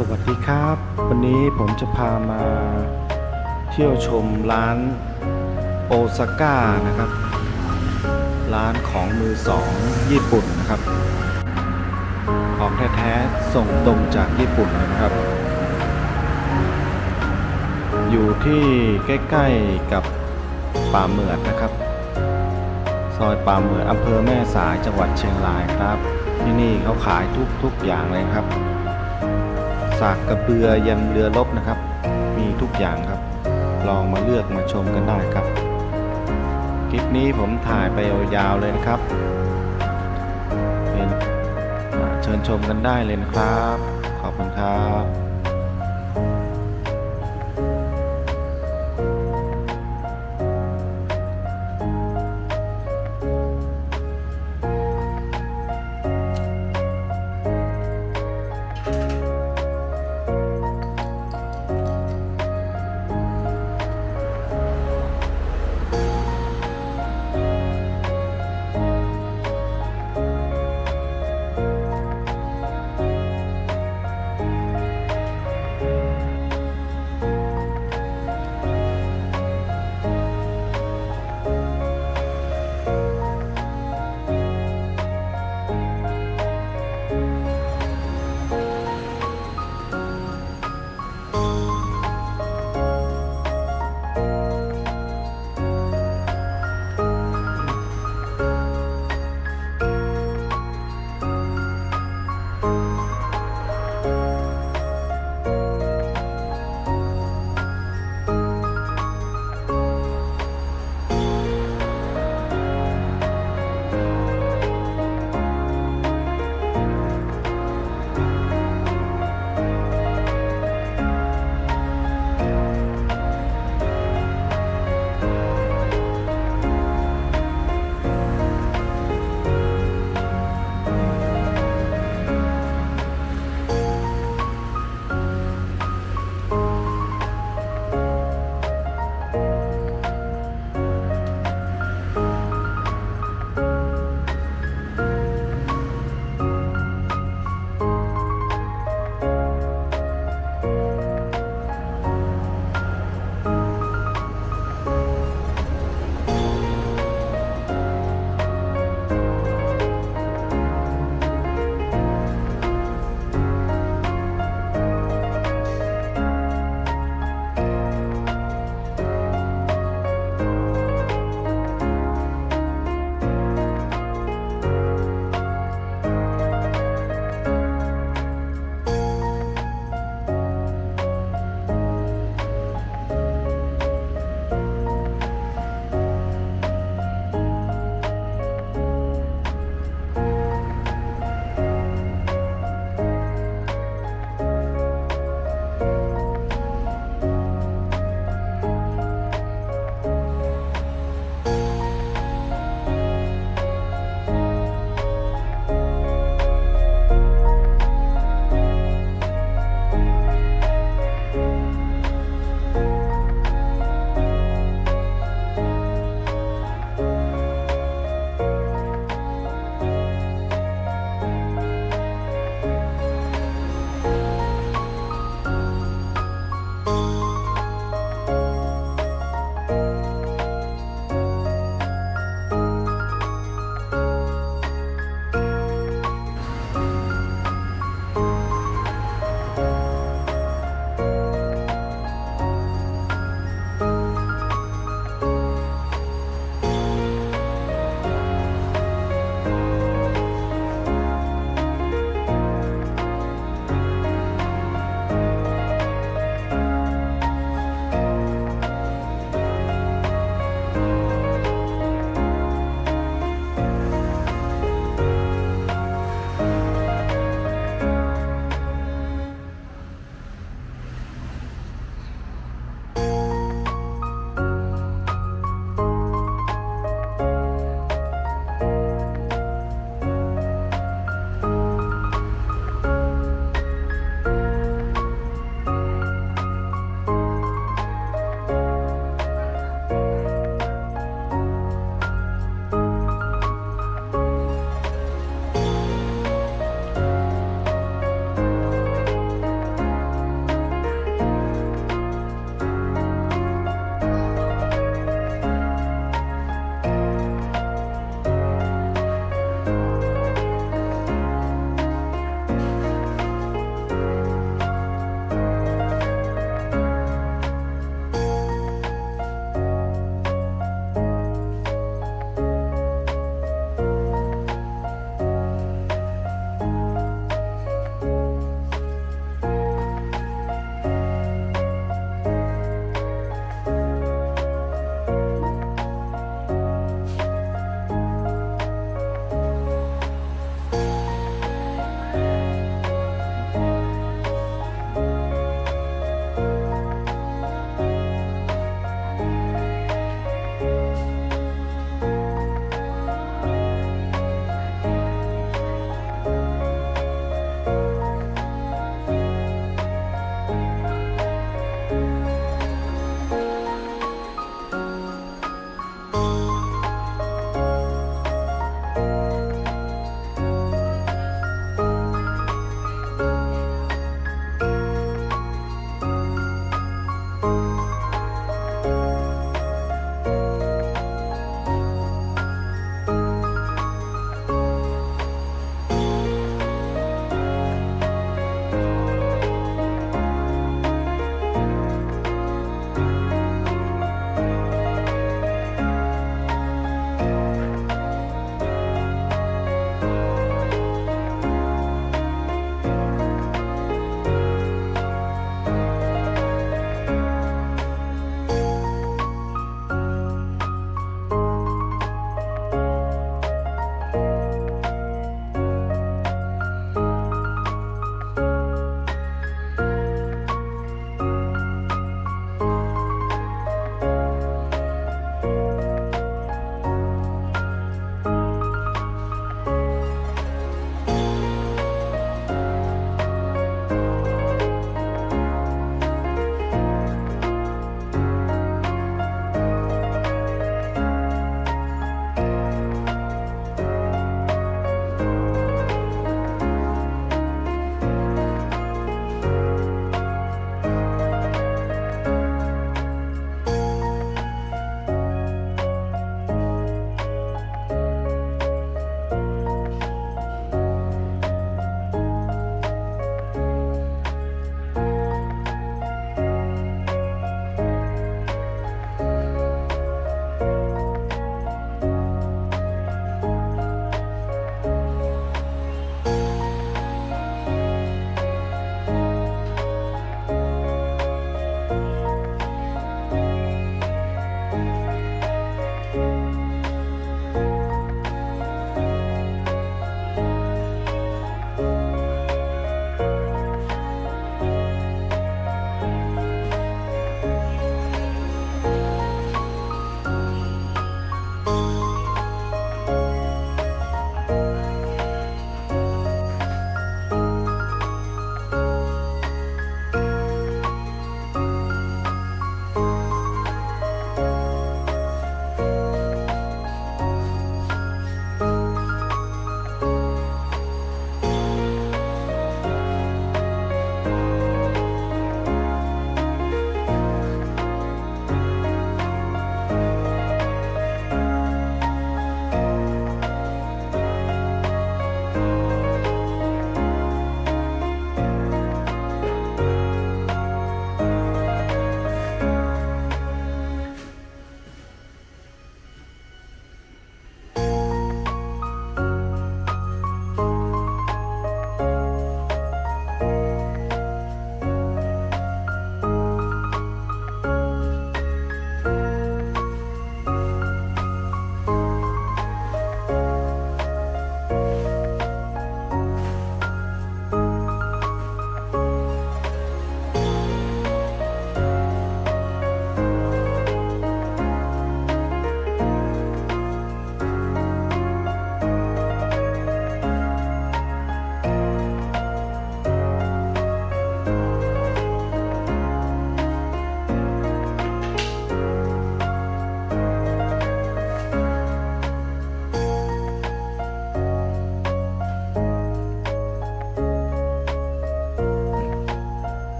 สวัสดีครับ วันนี้ผมจะพามาเที่ยวชมร้านโอซาก้านะครับ ร้านของมือสองญี่ปุ่นนะครับ ของแท้ๆส่งตรงจากญี่ปุ่นนะครับ อยู่ที่ใกล้ๆกับป่าเหมือดนะครับ ซอยป่าเหมือดอำเภอแม่สายจังหวัดเชียงรายครับ ที่นี่เขาขายทุกๆอย่างเลยครับ สากกระเบือยันเรือลบนะครับ มีทุกอย่างครับ ลองมาเลือกมาชมกันได้ครับ คลิปนี้ผมถ่ายไปยาวๆเลยนะครับเป็นเชิญชมกันได้เลยนะครับ ขอบคุณครับ